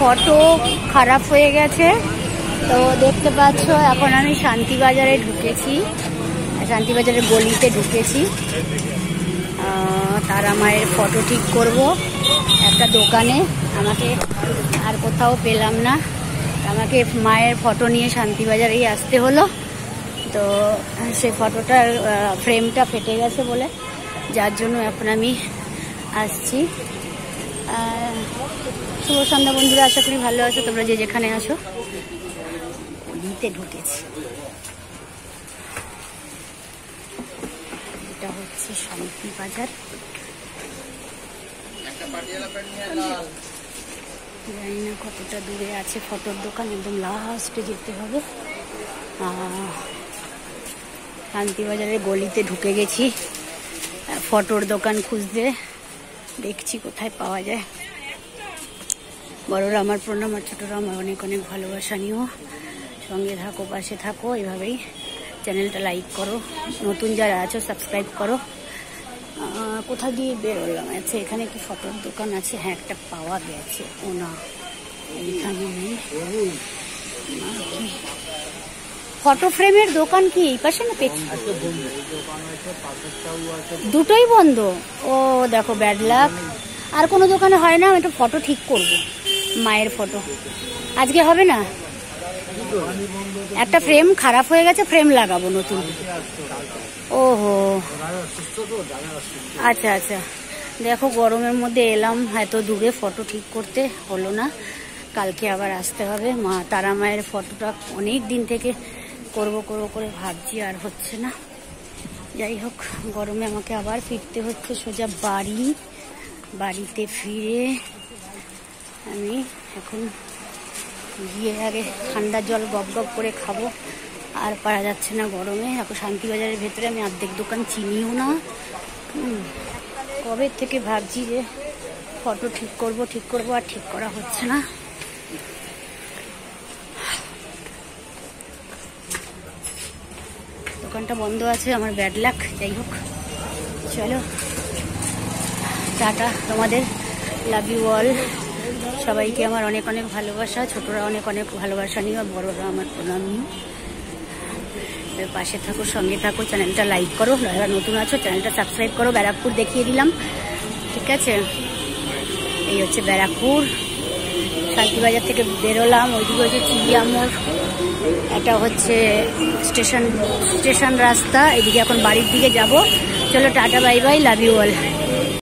Photo খারাপ হয়ে গেছে। তো দেখতে পাচ্ছ, এখন আমি শান্তিবাজারে ঢুকেছি। শান্তিবাজারের গলিতে ঢুকেছি। তারা মায়ের ফটো ঠিক করব। একটা দোকানে। আমাকে আর কোথাও পেলাম না। আমাকে মায়ের ফটো নিয়ে শান্তিবাজারেই আসতে হলো। তো সে ফটোটার ফ্রেমটা ফেটে গেছে বলে। যার জন্য এখন আমি আসছি। শুভ সন্ধ্যা বন্ধুরা, আশা করি ভালো আছো, তোমরা যে যেখানে আছো। গলিতে ঢুকেছি। এটা হচ্ছে শান্তি বাজার। জানি না কতটা দূরে আছে, ফটোর দোকান একদম লাস্টে যেতে হবে। শান্তিবাজারের গলিতে ঢুকে গেছি। ফটোর দোকান খুঁজতে দেখছি কোথায় পাওয়া যায়। বড়রা আমার প্রণাম আর ছোটরা আমার অনেক অনেক ভালোবাসা নিও। সঙ্গে থাকো, পাশে থাকো, এভাবেই চ্যানেলটা লাইক করো। নতুন যারা আছো, সাবস্ক্রাইব করো। কোথা দিয়ে বেরোলাম? আচ্ছা এখানে কি ফটোর দোকান আছে। হ্যাঁ একটা পাওয়া গেছে। ও না, এখানে নেই। ফটো ফ্রেমের দোকান কি এই পাশে না পেছনে? দুটোই বন্ধ। ও, দেখো ব্যাড লাক আর কোনো দোকানে হয় না, আমি একটা ফটো ঠিক করব, মায়ের ফটো। আজকে হবে না? একটা ফ্রেম খারাপ হয়ে গেছে, ফ্রেম লাগাবো নতুন। ওহো। আচ্ছা আচ্ছা। দেখো, গরমের মধ্যে এলাম, এত দূরে ফটো ঠিক করতে হলো না। কালকে আবার আসতে হবে। মা, তারা মায়ের ফটোটা অনেক দিন থেকে করব করব করে ভাবছি, আর হচ্ছে না। যাই হোক, গরমে আমাকে আবার ফিরতে হচ্ছে সোজা বাড়ি। বাড়িতে ফিরে আমি এখন গিয়ে আগে ঠান্ডা জল গপ গপ করে খাব। আর পারা যাচ্ছে না গরমে। এখন শান্তিবাজারের ভেতরে আমি অর্ধেক দোকান চিনিও না। কবে থেকে ভাবছি যে ফটো ঠিক করব ঠিক করব, আর ঠিক করা হচ্ছে না। দোকানটা বন্ধ আছে, আমার ব্যাড লাক যাই হোক। চলো। টাটা তোমাদের। লাভ ইউ অল সবাইকে আমার অনেক অনেক ভালোবাসা, ছোটরা অনেক অনেক ভালোবাসা নিও বড়রা আমার প্রণাম নিও। পাশে থাকো, সঙ্গে থাকো, চ্যানেলটা লাইক করো। যারা নতুন আছো, চ্যানেলটা সাবস্ক্রাইব করো। ব্যারাকপুর দেখিয়ে দিলাম। ঠিক আছে? এই হচ্ছে ব্যারাকপুর। শান্তিবাজার থেকে বেরোলাম। ওইদিকে হচ্ছে চিড়িয়ামোড় এটা হচ্ছে স্টেশন স্টেশন রাস্তা। এদিকে এখন বাড়ির দিকে যাব। চলো tata, bye bye, love you all.